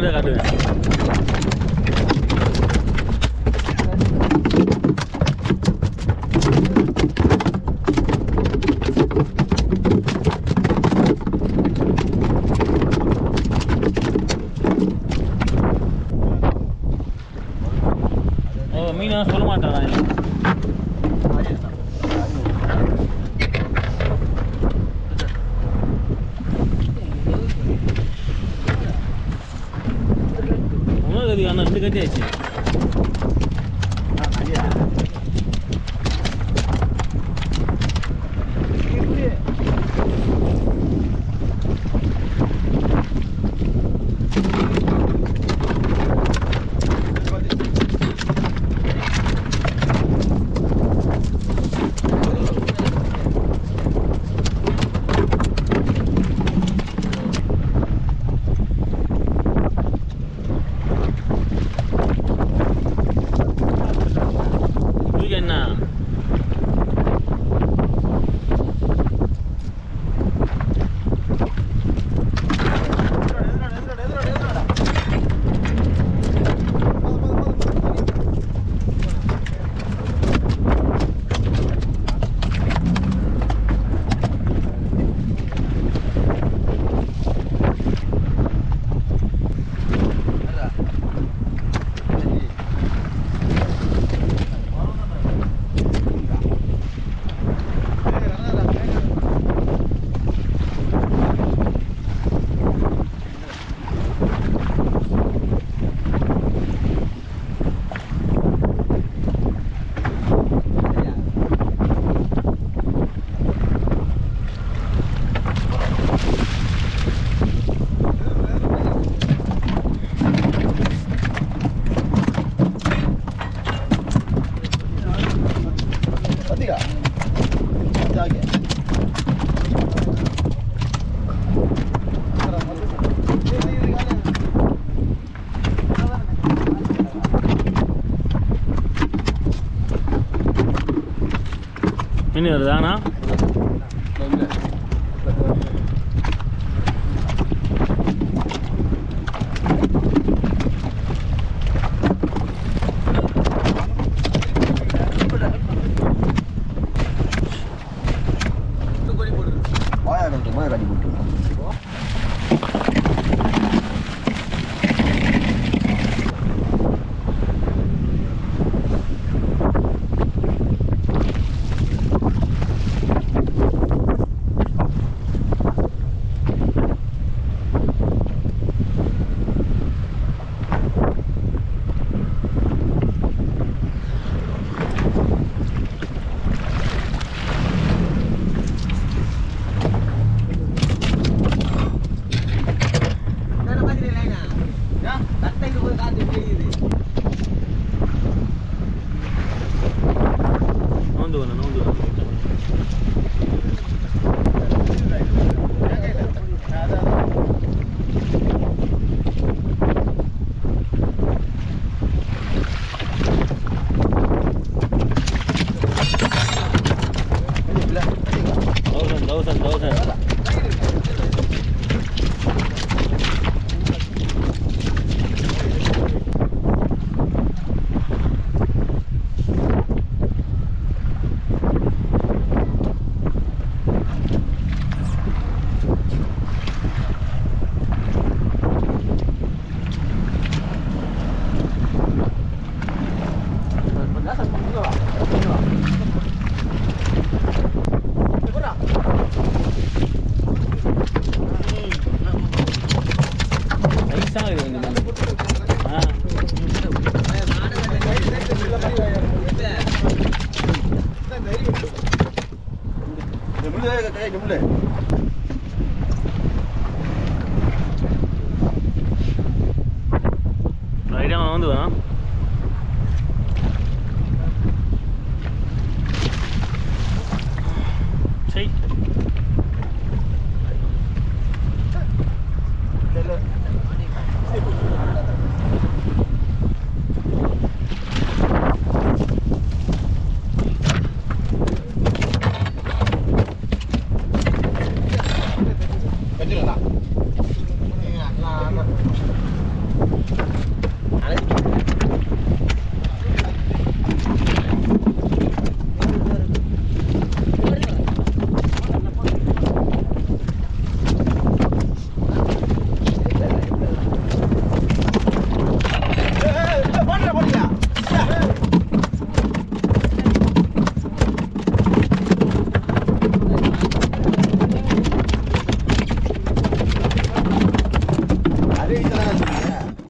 இதை காட்டுவேன் ஓ மீனா சொல்ல மாட்டான் 对啊，那个电器 மீன் வருது. ஆனால் voando, né?